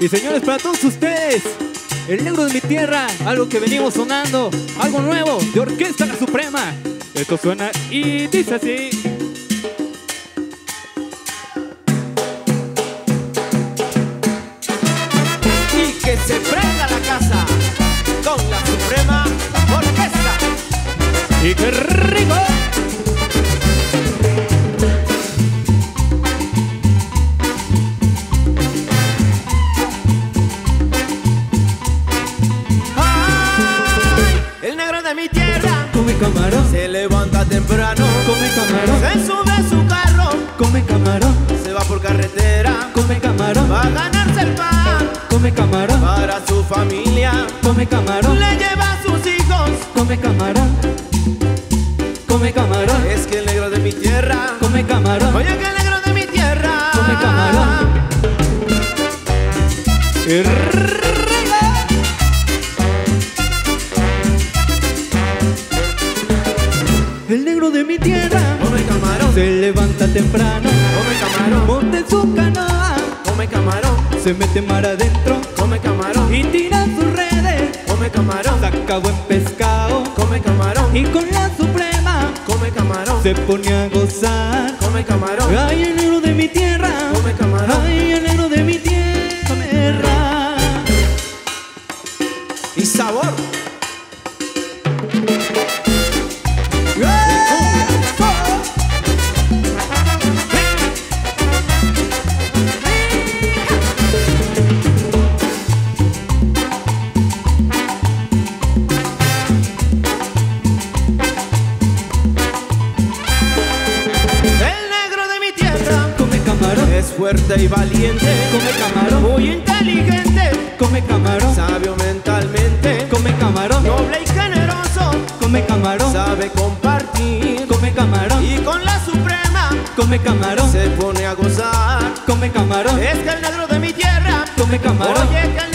Y señores, para todos ustedes, el negro de mi tierra, algo que venimos sonando, algo nuevo de Orquesta La Suprema. Esto suena y dice así. Y que se prenda la casa con la Suprema Orquesta. ¡Y qué de mi tierra Come camarón, se levanta temprano, come camarón, se sube a su carro, come camarón, se va por carretera, come camarón, va a ganarse el pan come camarón, para su familia, come camarón, le lleva a sus hijos. come camarón, come camarón, Es que el negro de mi tierra, come camarón. oye que el negro de mi tierra, Come camarón. El negro de mi tierra. Come camarón, se levanta temprano, come camarón, monta en su canoa, come camarón, se mete mar adentro. Come camarón, y tira sus redes, come camarón, saca buen pescado. Come camarón, y con la suprema come camarón, se pone a gozar. come camarón, Ay, el negro de mi tierra, come camarón. ay, el negro de mi tierra. Fuerte y valiente, come camarón, muy inteligente, come camarón, sabio mentalmente, come camarón, noble y generoso, come camarón, sabe compartir. Come camarón, y con la suprema come camarón, se pone a gozar. come camarón, Es que el negro de mi tierra, come camarón. oye que el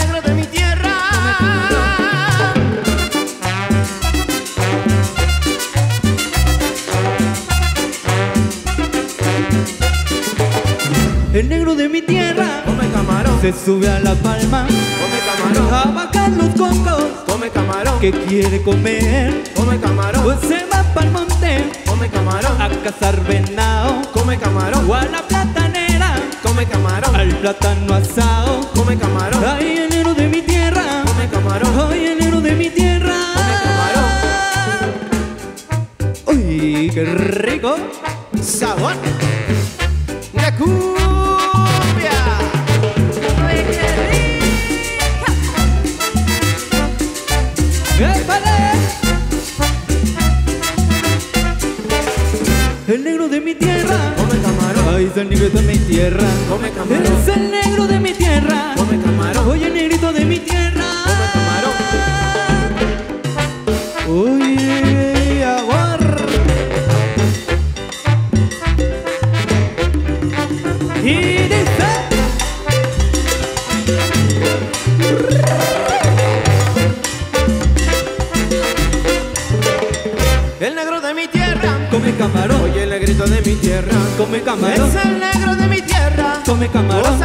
tierra Come camarón, se sube a la palma come camarón, a bajar los cocos come camarón, que quiere comer. come camarón, Pues se va pa'l monte come camarón, a cazar venado. Come camarón, o a la platanera come camarón, al plátano asado. come camarón, Ay, el negro de mi tierra, come camarón, ay, el negro de mi tierra. Uy, qué rico. sabor. De tierra. Come camarón, Ay, es el negro de mi tierra. come camarón, Es el negro de mi tierra. come camarón, Oye, el negrito de mi tierra. come camarón. Uy, aguar. Y dice. De mi tierra, Come camarón, oye el negrito de mi tierra. come camarón, Es el negro de mi tierra, come camarón,